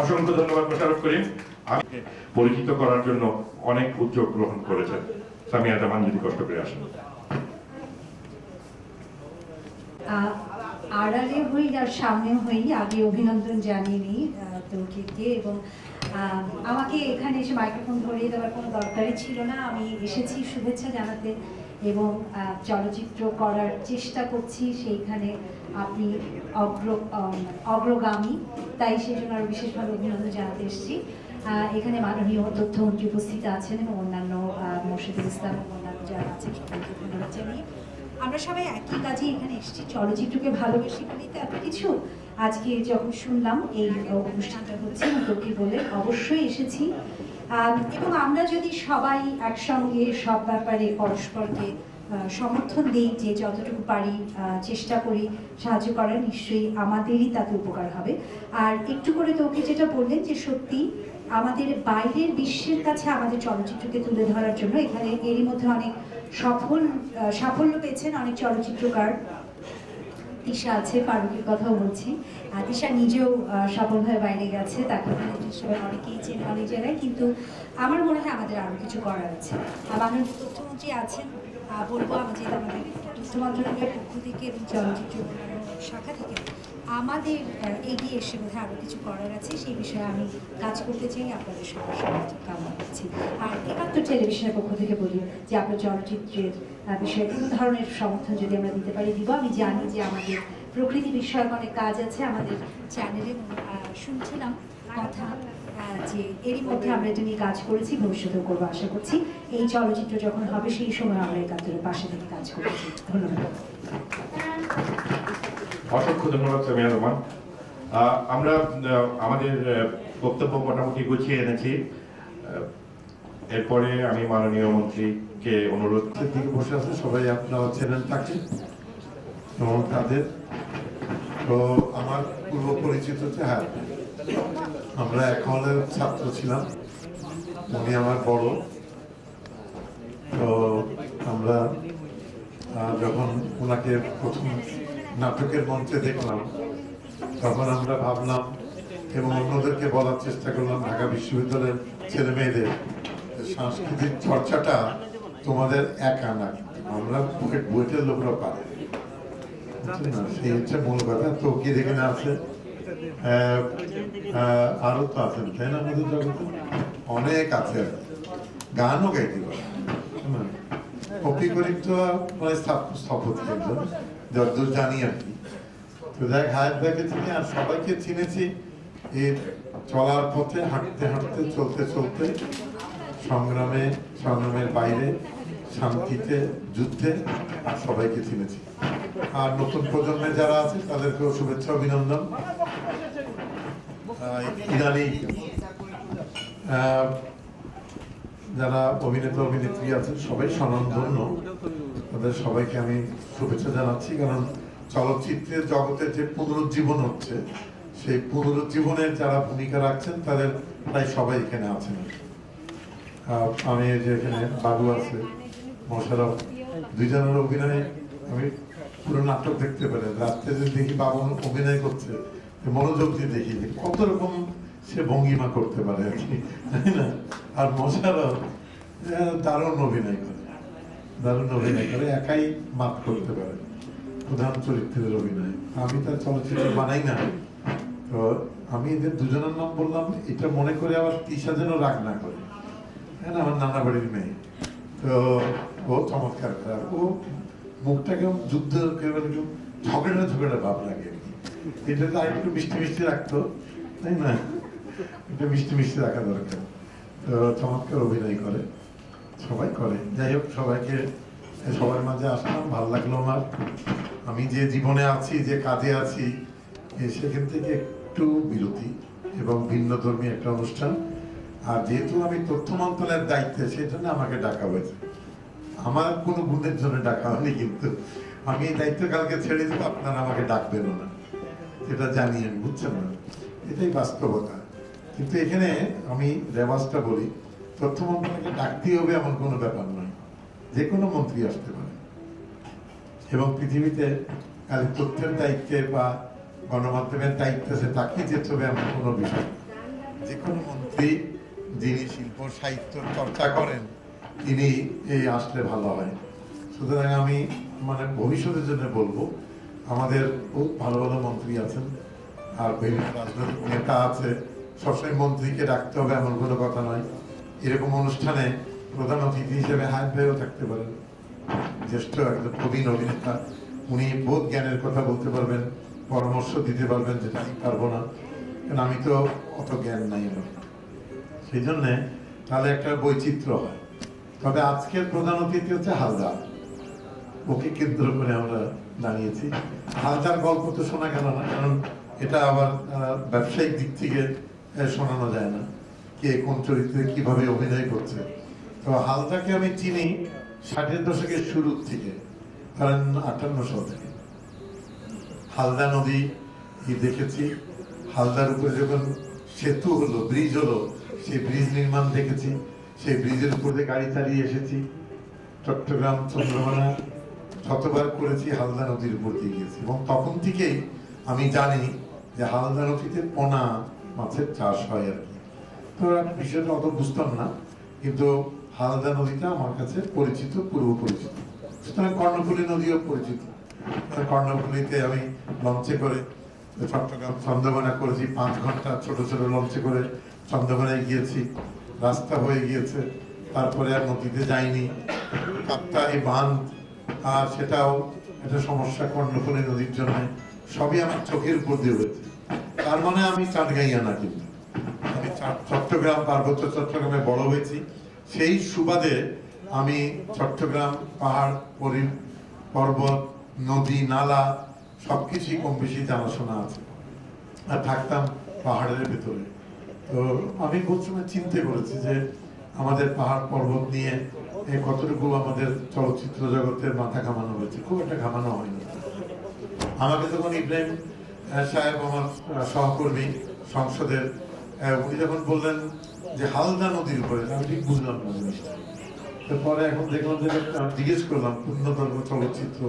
S2: অসংখ্য ধন্যবাদ মোশারফ করিম আমাকে পরিচিত করার জন্য অনেক উদ্যোগ গ্রহণ করেছেন। সামিয়া জামান যদি কষ্ট করে আসেন।
S19: আহ, আড়ালে হই আর সামনে হই আগে অভিনন্দন জানিয়ে নিই তৌকিরকে এবং আহ, আমাকে এখানে এসে মাইক্রোফোন ধরিয়ে দেওয়ার কোনো দরকারই ছিল না। আমি এসেছি শুভেচ্ছা জানাতে। এবং চলচ্চিত্র করার চেষ্টা করছি, সেইখানে আপনি অগ্র অগ্রগামী, তাই সেই জন্য আরও বিশেষভাবে অভিনন্দন জানাতে এসেছি। এখানে মাননীয় তথ্যমন্ত্রী উপস্থিত আছেন এবং অন্যান্য মোর্শেদুল ইসলাম এবং অন্যান্য যারা আছেন, সবাইকে আমরা সবাই একই কাজে এখানে এসেছি। চলচ্চিত্রকে ভালোবেসে বলেই তো এত কিছু আজকে যখন শুনলাম, এই, অনুষ্ঠানটা হচ্ছে তোকে বলে, অবশ্যই এসেছি। এবং আমরা যদি সবাই একসঙ্গে সব ব্যাপারে পরস্পরকে সমর্থন দিই যে যতটুকু পারি চেষ্টা করি, সাহায্য করার, নিশ্চয়ই আমাদেরই তাতে উপকার হবে। আর একটু করে তোকে যেটা বললেন যে সত্যি আমাদের বাইরের বিশ্বের কাছে আমাদের চলচ্চিত্রকে তুলে ধরার জন্য এখানে এরই মধ্যে অনেক সফল সাফল্য পেয়েছেন অনেক চলচ্চিত্রকার। তিশা আছে পারুকের কথাও বলছি। তিশা নিজেও সফলভাবে বাইরে গেছে তাকে হিসেবে অনেকেই চেনে অনেক জায়গায়, কিন্তু আমার মনে হয় আমাদের আরও কিছু করার আছে। মাননীয় তথ্যমন্ত্রী আছেন বলব আমাদের আমাদের তথ্য মন্ত্রণালয়ের পক্ষ থেকে এবং চলচ্চিত্র শাখা থেকে আমাদের এগিয়ে এসে বোধহয় আরও কিছু করার আছে, সেই বিষয়ে আমি কাজ করতে চাই, আপনাদের সবার সমর্থন কামনা করছি। আর একাত্তর টেলিভিশনের পক্ষ থেকে বলি যে আপনার চলচ্চিত্রের বিষয়ে কোনো ধরনের সমর্থন যদি আমরা দিতে পারি, দিব। আমি জানি যে আমাদের প্রকৃতি বিষয়ক অনেক কাজ আছে আমাদের চ্যানেলে শুনছিলাম কথা যে এরই মধ্যে আমরা এটা নিয়ে কাজ করেছি, ভবিষ্যতেও করব আশা করছি। এই চলচ্চিত্র যখন হবে, সেই সময় আমরা একাত্তরের পাশে থেকে কাজ করেছি। ধন্যবাদ।
S2: অসংখ্য ধন্যবাদ, সামিয়া রহমান। আমরা আমাদের বক্তব্য মোটামুটি গুছিয়ে এনেছি। এরপরে আমি মাননীয় মন্ত্রীকে অনুরোধ
S20: দিকে বসে আছে, সবাই আপনারা চ্যানেল থাকে এবং তাদের। তো আমার পূর্ব পরিচিত হ্যাঁ আমরা এক হলের ছাত্র ছিলাম, উনি আমার বড়। তো আমরা যখন ওনাকে প্রথম নাটকের মঞ্চে দেখলাম, তখন আমরা ভাবলাম এবং অন্যদেরকে বলার চেষ্টা করলাম, ঢাকা বিশ্ববিদ্যালয়ের ছেলে মেয়েদের সাংস্কৃতিক চর্চাটা তোমাদের একা না আমরা বুয়েট- বুয়েটের লোকরা পারে। সেই হচ্ছে মূল কথা। তো কি এখানে আছে আহ, আহ, আরও তো আছেন তাই না আমাদের জগতে? অনেক আছে। গানও গাইতে পারে। কপি করি তো মানে স্থাপ- স্থপতি একজন যতদূর জানি আর কি। তো দেখ হায়াত ভাইকে চিনি আর সবাইকে চিনেছি। এর চলার পথে হাঁটতে হাঁটতে চলতে চলতে সংগ্রামে, সংগ্রামের বাইরে, শান্তিতে, যুদ্ধে আর সবাইকে চিনেছি। আর নতুন প্রজন্মে যারা আছে, তাদেরকেও শুভেচ্ছা, অভিনন্দন। যারা অভিনেতা, অভিনেত্রী আছেন, সবাই স্বনামধন্য। তাদের সবাইকে আমি শুভেচ্ছা জানাচ্ছি, কারণ চলচ্চিত্রের জগতে যে পুনরুজ্জীবন হচ্ছে, সেই পুনরুজ্জীবনের যারা ভূমিকা রাখছেন, তাদের প্রায় সবাই এখানে আছেন। আমি যে এখানে বাবু আছে, মোশারফ, দুইজনের অভিনয় আমি পুরো নাটক দেখতে পারি। রাত্রে যে দেখি বাবু অভিনয় করছে মনোযোগ দিয়ে দেখি কত রকম সে ভঙ্গিমা করতে পারে আর কি, তাই না? আর মোশারফ দারুণ অভিনয় করে, দারুণ অভিনয় করে, একাই মাত করতে পারে, প্রধান চরিত্রের অভিনয়। আমি তার চলচ্চিত্র বানাই না। তো আমি এদের দুজনের নাম বললাম, এটা মনে করে আবার তিসা যেন রাগ না করে। হ্যাঁ আমার নানা বাড়ির মেয়ে। তো ও চমৎকার করে ও মুখটা কেমন যুদ্ধ কেমন কেমন ঝগড়া ঝগড়া ভাব লাগে আর কি। এটা তো একটু মিষ্টি মিষ্টি রাখতো তাই না? একটু মিষ্টি মিষ্টি রাখা দরকার। তো চমৎকার অভিনয় করে, সবাই করে। যাই হোক, সবাইকে, সবার মাঝে আসলাম, ভালো লাগল আমার। আমি যে জীবনে আছি, যে কাজে আছি সেখান থেকে একটু বিরতি এবং ভিন্ন ধর্মী একটা অনুষ্ঠান আর যেহেতু আমি তথ্য মন্ত্রণালয়ের দায়িত্বে, সেই জন্য আমাকে ডাকা হয়েছে। আমার কোনো গুণের জন্য ডাকা হয়নি, কিন্তু আমি এই দায়িত্ব কালকে ছেড়ে দেবো আপনারা আমাকে ডাকবেন না। এটা জানি আমি, বুঝছেন না? এটাই বাস্তবতা। কিন্তু এখানে আমি রেওয়াজটা বলি, তথ্য মন্ত্রণালয়কে ডাকতেই হবে এমন কোনো ব্যাপার নয়। যে কোনো মন্ত্রী আসতে পারে। এবং পৃথিবীতে খালি তথ্যের দায়িত্বে বা গণমাধ্যমের দায়িত্বে সে তাকে যেতে হবে এমন কোনো বিষয়। যে কোনো মন্ত্রী যিনি শিল্প, সাহিত্য চর্চা করেন, তিনি এই আসলে ভালো হয়। সুতরাং আমি মানে ভবিষ্যতের জন্য বলব, আমাদের খুব ভালো ভালো মন্ত্রী আছেন, আর বিভিন্ন রাজনৈতিক নেতা আছে, সবসময় মন্ত্রীকে ডাকতে হবে এমন কোনো কথা নয়। এরকম অনুষ্ঠানে প্রধান অতিথি হিসেবে হাত ভাইও থাকতে পারেন। জ্যেষ্ঠ একজন প্রবীণ অভিনেতা, উনি বোধ জ্ঞানের কথা বলতে পারবেন, পরামর্শ দিতে পারবেন যেটা আমি পারব না। কারণ আমি তো অত জ্ঞান নাই আমার সেই জন্যে তাহলে একটা বৈচিত্র্য হয়। তবে আজকের প্রধান অতিথি হচ্ছে হালদার। ওকে কেন্দ্র করে আমরা দাঁড়িয়েছি। হালদার গল্প তো শোনা গেল না, কারণ এটা আবার ব্যবসায়িক দিক থেকে শোনানো যায় না। কে কোন চরিত্রে কীভাবে অভিনয় করছে। তো হালদাকে আমি চিনি ষাটের দশকের শুরুর থেকে, কারণ আটান্ন সাল থেকে। হালদা নদী দেখেছি। হালদার উপরে যখন সেতু হলো, ব্রিজ হলো সেই ব্রিজ নির্মাণ দেখেছি, সেই ব্রিজের উপর দিয়ে গাড়ি চালিয়ে এসেছি। চট্টগ্রাম চন্দ্রকোনা যতবার করেছি, হালদা নদীর উপর দিয়ে গিয়েছি। এবং তখন থেকেই আমি জানি যে হালদা নদীতে পোনা মাছের চাষ হয় আর কি। তো বিষয়টা অত বুঝতাম না, কিন্তু হালদা নদীটা আমার কাছে পরিচিত, পূর্ব পরিচিত। সুতরাং কর্ণফুলী নদীও পরিচিত। কর্ণফুলীতে আমি লঞ্চে করে, চট্টগ্রাম চন্দ্রকোনা করেছি, পাঁচ ঘণ্টা ছোট ছোট লঞ্চে করে চন্দ্রকোনায় গিয়েছি, রাস্তা হয়ে গিয়েছে, তারপরে আর নদীতে যাইনি। কাপ্তাই, বাঁধ, আর সেটাও একটা সমস্যা, কর্ণফুলী নদীর জন্য। সবই আমার চোখের উপর দিয়ে হয়েছে তার মানে আমি চাটগাইয়া না কিন্তু। আমি চট্টগ্রাম, পার্বত্য চট্টগ্রামে বড় হয়েছি। সেই সুবাদে আমি চট্টগ্রাম, পাহাড়, পরি পর্বত, নদী, নালা, সবকিছুই কম বেশি জানাশোনা আছে। আর থাকতাম পাহাড়ের ভেতরে। তো আমি বহুত সময় চিন্তা করেছি যে আমাদের পাহাড় পর্বত নিয়ে কতটুকু আমাদের চলচ্চিত্র জগতের মাথা ঘামানো হয়েছে। খুব একটা ঘামানো হয়নি। আমাকে যখন ইব্রাহিম সাহেব আমার সহকর্মী, সংসদের উনি যখন বললেন যে হালদা নদীর উপরে, আমি ঠিক বুঝলাম না জিনিসটা। তারপরে এখন দেখলাম যে জিজ্ঞেস করলাম পূর্ণদর্গ চলচ্চিত্র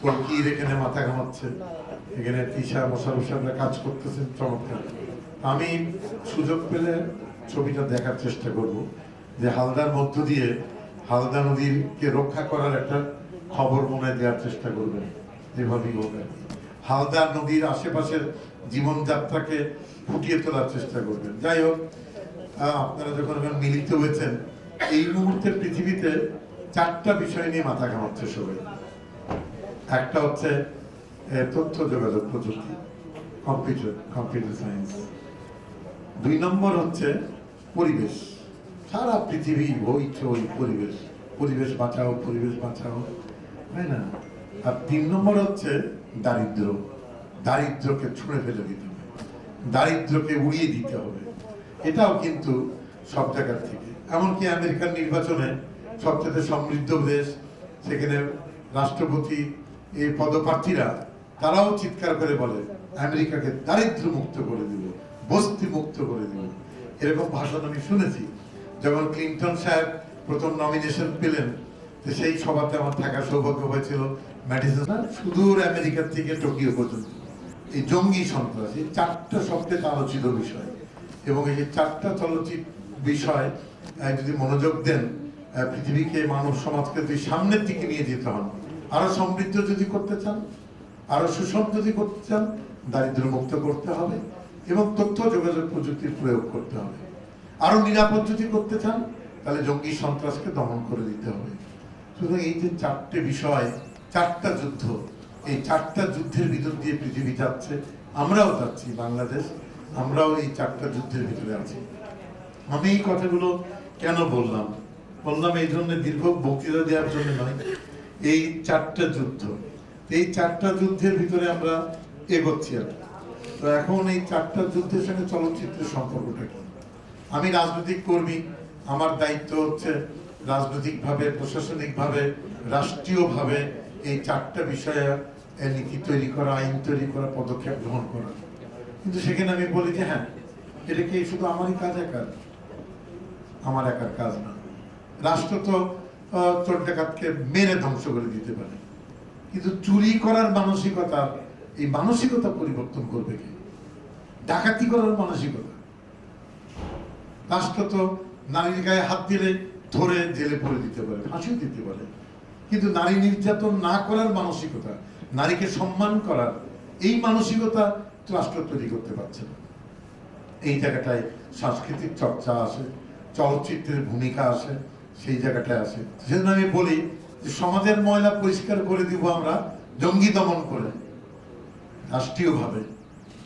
S20: তোর কি এখানে মাথা ঘামাচ্ছে? এখানে তিশা, মশারু সাহেবরা কাজ করতেছেন চমৎকার। আমি সুযোগ পেলে ছবিটা দেখার চেষ্টা করব যে হালদার মধ্য দিয়ে হালদা নদীকে রক্ষা করার একটা খবর মনে দেওয়ার চেষ্টা করবেন যেভাবেই হোক হালদা নদীর আশেপাশের জীবনযাত্রাকে ফুটিয়ে তোলার চেষ্টা করবেন। যাই হোক আপনারা যখন মিলিত হয়েছেন, এই মুহূর্তে পৃথিবীতে চারটা বিষয় নিয়ে মাথা ঘামাচ্ছে সবাই। একটা হচ্ছে তথ্য যোগাযোগ প্রযুক্তি, কম্পিউটার কম্পিউটার সায়েন্স। দুই নম্বর হচ্ছে পরিবেশ। সারা পৃথিবী ওই পরিবেশ। পরিবেশ বাঁচাও পরিবেশ বাঁচাও। তাই না? আর তিন নম্বর হচ্ছে দারিদ্র। দারিদ্রকে ছুঁড়ে ফেলে দিতে হবে। দারিদ্রকে উড়িয়ে দিতে হবে। এটাও কিন্তু সব জায়গার থেকে। এমনকি আমেরিকার নির্বাচনে সবচেয়ে সমৃদ্ধ দেশ, সেখানে রাষ্ট্রপতি, এই পদপ্রার্থীরা, তারাও চিৎকার করে বলে, আমেরিকাকে দারিদ্র মুক্ত করে দিব। বস্তি মুক্ত করে দিব এরকম ভাষণ আমি শুনেছি। যখন ক্লিন্টন সাহেব প্রথম নমিনেশন পেলেন, তো সেই সভাতে আমার থাকার সৌভাগ্য হয়েছিল ম্যাডিসন। সুদূর আমেরিকা থেকে টোকিও পর্যন্ত। এই জঙ্গি সন্ত্রাস এই চারটা সবচেয়ে আলোচিত বিষয়। এবং এই চারটা চলচ্চিত্র বিষয় যদি মনোযোগ দেন পৃথিবীকে মানব সমাজকে যদি সামনের দিকে নিয়ে যেতে হন আরও সমৃদ্ধ যদি করতে চান, আরও সুষম যদি করতে চান দারিদ্র মুক্ত করতে হবে। এবং তথ্য যোগাযোগ প্রযুক্তির প্রয়োগ করতে হবে। আরও নিরাপদ যদি করতে চান, তাহলে জঙ্গি সন্ত্রাসকে দমন করে দিতে হবে। সুতরাং এই যে চারটে বিষয়, চারটা যুদ্ধ, এই চারটা যুদ্ধের ভিতর দিয়ে পৃথিবী যাচ্ছে, আমরাও যাচ্ছি, বাংলাদেশ, আমরাও এই চারটা যুদ্ধের ভিতরে আছি। আমি এই কথাগুলো কেন বললাম? বললাম এই জন্য দীর্ঘ বক্তৃতা দেওয়ার জন্য নয়, এই চারটা যুদ্ধ। এই চারটা যুদ্ধের ভিতরে আমরা এগোচ্ছি আর। তো এখন এই চারটা যুদ্ধের সঙ্গে চলচ্চিত্রের সম্পর্কটা কি? আমি রাজনৈতিক কর্মী, আমার দায়িত্ব হচ্ছে রাজনৈতিকভাবে, প্রশাসনিকভাবে, রাষ্ট্রীয়ভাবে এই চারটা বিষয়ে নীতি তৈরি করা, আইন তৈরি করা, পদক্ষেপ গ্রহণ করা। কিন্তু সেখানে আমি বলি যে হ্যাঁ এটা কি শুধু আমারই কাজ একার? আমার একার কাজ না। রাষ্ট্র তো চোর ডাকাতকে মেরে ধ্বংস করে দিতে পারে। কিন্তু চুরি করার মানসিকতা এই মানসিকতা পরিবর্তন করবে কে? ডাকাতি করার মানসিকতা। রাষ্ট্র তো নারীর গায়ে হাত দিলে ধরে জেলে পড়ে দিতে পারে, ফাঁসিও দিতে পারে। কিন্তু নারী নির্যাতন না করার মানসিকতা, নারীকে সম্মান করার, এই মানসিকতা রাষ্ট্র তৈরি করতে পারছে না। এই জায়গাটায় সাংস্কৃতিক চর্চা আসে, চলচ্চিত্রের ভূমিকা আসে, সেই জায়গাটায় আসে। সেজন্য আমি বলি যে সমাজের ময়লা পরিষ্কার করে দিব আমরা, জঙ্গি দমন করে। রাষ্ট্রীয়ভাবে।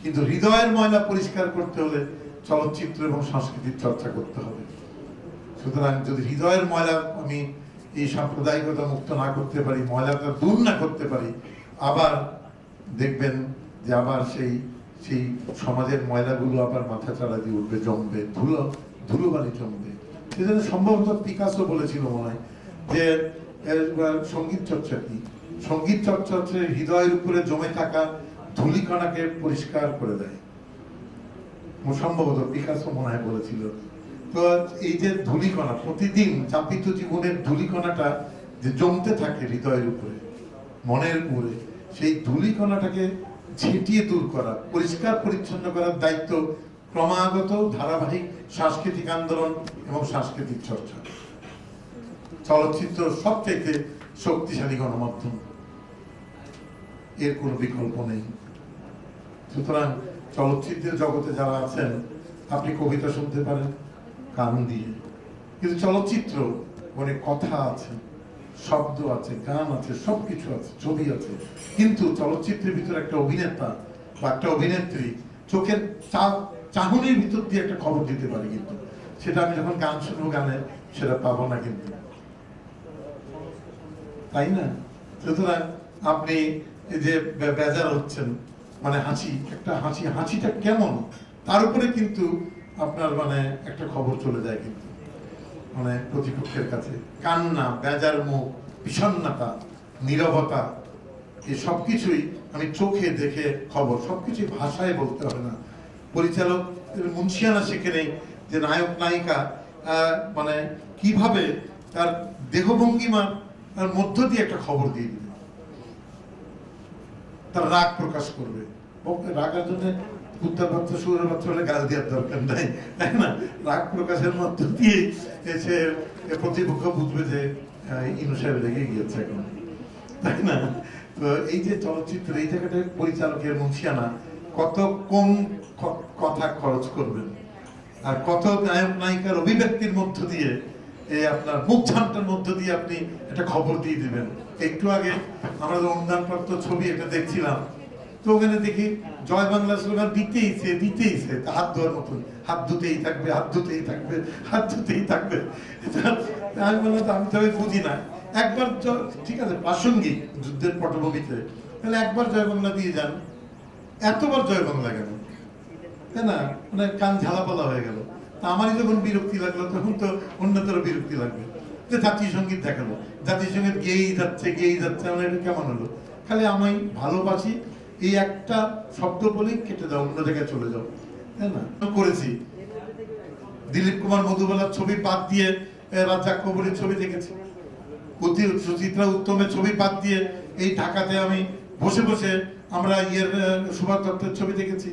S20: কিন্তু হৃদয়ের ময়লা পরিষ্কার করতে হলে চলচ্চিত্র এবং সংস্কৃতির চর্চা করতে হবে। সুতরাং যদি হৃদয়ের ময়লা আমি এই সাম্প্রদায়িকতা মুক্ত না করতে পারি, ময়লাটা দূর না করতে পারি, আবার দেখবেন যে আবার সেই সেই সমাজের ময়লাগুলো আবার মাথা চাড়া দিয়ে উঠবে, জমবে, ধুলো, ধুলোবালি জমবে। সেজন্য সম্ভবত পিকাসও বলেছিল মনে হয় যে সংগীত চর্চা কি? সংগীত চর্চা হচ্ছে হৃদয়ের উপরে জমে থাকা ধুলিকণাকে পরিষ্কার করে দেয়। সম্ভবত পিকাসো মনে হয় বলেছিল। তো এই যে ধুলিকণা, প্রতিদিন চাপিত জীবনের ধুলিকণাটা যে জমতে থাকে হৃদয়ের উপরে, মনের উপরে, সেই ধুলিকণাটাকে ছিটিয়ে দূর করা, পরিষ্কার পরিচ্ছন্ন করার দায়িত্ব ক্রমাগত ধারাবাহিক সাংস্কৃতিক আন্দোলন এবং সাংস্কৃতিক চর্চা। চলচ্চিত্র সবচেয়ে শক্তিশালী গণমাধ্যম। এর কোনো বিকল্প নেই। সুতরাং চলচ্চিত্রের জগতে যারা আছেন, আপনি কবিতা শুনতে পারেন, কান দিয়ে। কিন্তু চলচ্চিত্র অনেক কথা আছে, শব্দ আছে, গান আছে, সবকিছু আছে, ছবি আছে। কিন্তু চলচ্চিত্রের ভিতরে একটা অভিনেতা বা একটা অভিনেত্রী চোখের চাহনির ভিতর দিয়ে একটা খবর দিতে পারে কিন্তু। সেটা আমি যখন গান শুনব গানে, সেটা পাবো না কিন্তু। তাই না? সুতরাং আপনি যে বেজার হচ্ছেন মানে হাসি একটা হাসি হাসিটা কেমন? তার উপরে কিন্তু আপনার মানে একটা খবর চলে যায় কিন্তু। মানে প্রতিপক্ষের কাছে। কান্না, বেজার মুখ, বিষণ্ণতা, নীরবতা এই সবকিছুই আমি চোখে দেখে খবর। সবকিছুই ভাষায় বলতে হবে না। পরিচালক মুন্সিয়ানা শিখে নেই যে নায়ক, নায়িকা মানে কীভাবে তার দেহভঙ্গিমার মধ্য দিয়ে একটা খবর দিয়ে দিবে তার রাগ প্রকাশ করবে। রাগের জন্য কুত্তার বাচ্চা শুয়োরের বাচ্চা হলে গাল দেওয়ার দরকার নাই, তাই না? রাগ প্রকাশের মধ্য দিয়ে এ প্রতিপক্ষ বুঝবে যে ইনু সাহেব রেগে গিয়েছে এখন, তাই না? তো এই যে চলচ্চিত্র, এই জায়গাটায় পরিচালকের মুন্সিয়ানা কত কম কথা খরচ করবেন? আর কত নায়ক নায়িকার অভিব্যক্তির মধ্য দিয়ে এই আপনার মুখ ছামটার মধ্য দিয়ে আপনি একটা খবর দিয়ে দিবেন? একটু আগে আমরা অনুদানপ্রাপ্ত ছবি এটা দেখছিলাম ওখানে দেখি, জয় বাংলা স্লোগান দিতেইছে দিতেইছে তা হাত ধোয়ার মতন হাত ধুতেই থাকবে, হাত ধুতেই থাকবে, হাত ধুতেই থাকবে। আমি বললাম আমি তবে বুঝি না। একবার ঠিক আছে, প্রাসঙ্গিক যুদ্ধের পটভূমিতে। তাহলে একবার জয় বাংলা দিয়ে যান। এতবার জয় বাংলা কেন তাই না? মানে কান ঝালাপালা হয়ে গেল। তা আমারই যখন বিরক্তি লাগল, তখন তো অন্যতর বিরক্তি লাগবে। যে জাতীয় সংগীত দেখাল। জাতীয় সংগীত গেয়েই যাচ্ছে গেয়েই যাচ্ছে, আমার এটা কেমন হলো? খালি আমি ভালোবাসি এই একটা শব্দ বলেই কেটে দাও, অন্য জায়গায় চলে যাও। তাই না? করেছি। দিলীপ কুমার মধুবালার ছবি বাদ দিয়ে রাজা কবরের ছবি দেখেছি। সুচিত্রা উত্তমের ছবি বাদ দিয়ে এই ঢাকাতে আমি বসে বসে আমরা ইয়ের সুভাষ দত্তের ছবি দেখেছি।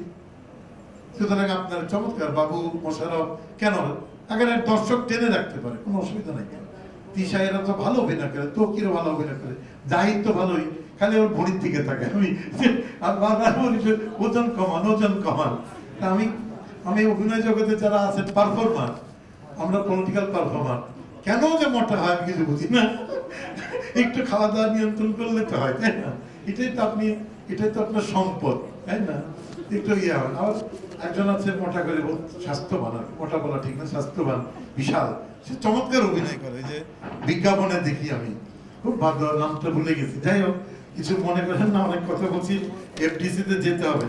S20: সুতরাং আপনার চমৎকার, বাবু, মোশারফ, কেন? আগে দর্শক টেনে রাখতে পারে, কোনো অসুবিধা নাই। তিশা এরা তো ভালো অভিনয় করে তো কিরো ভালো অভিনয় করে, জাহিদ তো ভালোই। খালি ওর ভরির দিকে থাকে। আমি আর বারবার বলি ওজন কমান ওজন কমান। আমি আমি অভিনয় জগতে যারা আছে পারফরমার আমরা পলিটিক্যাল পারফর্মার কেন যে মোটা হয় আমি কিছু বুঝি না। একটু খাওয়া দাওয়া নিয়ন্ত্রণ করলে তো হয়, তাই না? এটাই তো আপনি, এটাই তো আপনার সম্পদ, তাই না? একটু ইয়ে হয় আবার একজন আছে মোটা করে স্বাস্থ্যবান, আর মোটা বলা ঠিক না, স্বাস্থ্যবান, বিশাল। সে চমৎকার অভিনয় করে যে বিজ্ঞাপনে দেখি আমি। খুব ভালো, নামটা ভুলে গেছি। যাই হোক কিছু মনে করেন না, অনেক কথা বলছি এফডিসি তে যেতে হবে।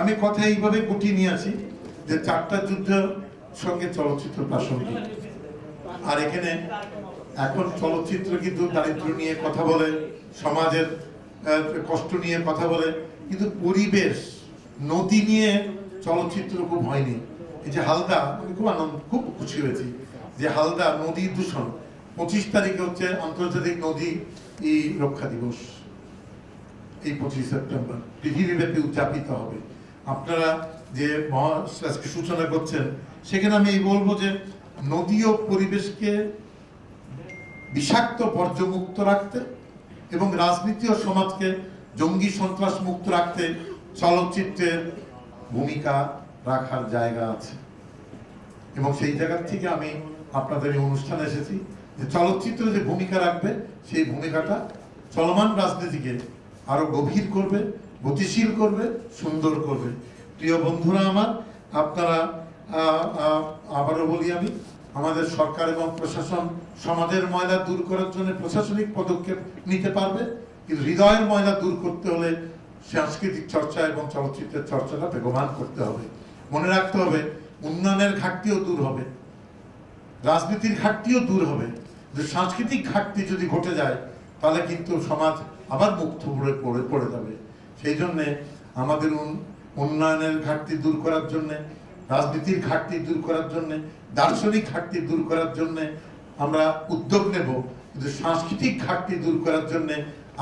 S20: আমি কথা এইভাবে গুটিয়ে নিয়ে আসি যে চারটা যুদ্ধের সঙ্গে চলচ্চিত্র প্রাসঙ্গিক। আর এখানে এখন চলচ্চিত্র কিন্তু দারিদ্র নিয়ে কথা বলে, সমাজের কষ্ট নিয়ে কথা বলে, কিন্তু পরিবেশ, নদী নিয়ে চলচ্চিত্র খুব হয়নি। এই যে হালদা, আমি খুব আনন্দ, খুব খুশি হয়েছি যে হালদা নদী দূষণ, পঁচিশ তারিখে হচ্ছে আন্তর্জাতিক নদী রক্ষা দিবস। এই পঁচিশ সেপ্টেম্বর। পৃথিবীব্যাপী উদযাপিত হবে। আপনারা যে মহাশ্বাসকে সূচনা করছেন, সেখানে আমি এই বলব যে নদী ও পরিবেশকে বিষাক্ত বর্জ্যমুক্ত রাখতে এবং রাজনীতি ও সমাজকে জঙ্গি সন্ত্রাস মুক্ত রাখতে চলচ্চিত্রের ভূমিকা রাখার জায়গা আছে। এবং সেই জায়গা থেকে আমি আপনাদের এই অনুষ্ঠানে এসেছি যে চলচ্চিত্র যে ভূমিকা রাখবে, সেই ভূমিকাটা চলমান রাজনীতিকে আরও গভীর করবে, গতিশীল করবে, সুন্দর করবে। প্রিয় বন্ধুরা আমার, আপনারা আবারও বলি আমি, আমাদের সরকার এবং প্রশাসন সমাজের ময়লা দূর করার জন্য প্রশাসনিক পদক্ষেপ নিতে পারবে, কিন্তু হৃদয়ের ময়লা দূর করতে হলে সাংস্কৃতিক চর্চা এবং চলচ্চিত্রের চর্চাটা বেগমান করতে হবে। মনে রাখতে হবে, উন্নয়নের ঘাটতিও দূর হবে, রাজনীতির ঘাটতিও দূর হবে। যে সাংস্কৃতিক ঘাটতি যদি ঘটে যায়, তাহলে কিন্তু সমাজ আবার পড়ে পড়ে পড়ে যাবে। সেই জন্যে আমাদের উন্নয়নের ঘাটতি দূর করার জন্যে, রাজনীতির ঘাটতি দূর করার জন্যে, দার্শনিক ঘাটতি দূর করার জন্যে আমরা উদ্যোগ নেব। কিন্তু সাংস্কৃতিক ঘাটতি দূর করার জন্যে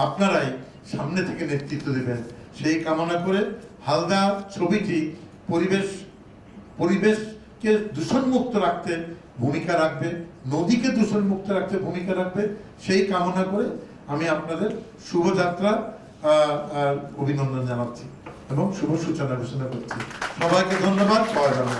S20: আপনারাই সামনে থেকে নেতৃত্ব দেবেন। সেই কামনা করে হালদা ছবিটি পরিবেশ, পরিবেশকে দূষণমুক্ত রাখতে ভূমিকা রাখবে, নদীকে দূষণমুক্ত রাখতে ভূমিকা রাখবে, সেই কামনা করে আমি আপনাদের শুভযাত্রা আহ, অভিনন্দন জানাচ্ছি এবং শুভ সূচনা ঘোষণা করছি। সবাইকে ধন্যবাদ। সবাই বাংলা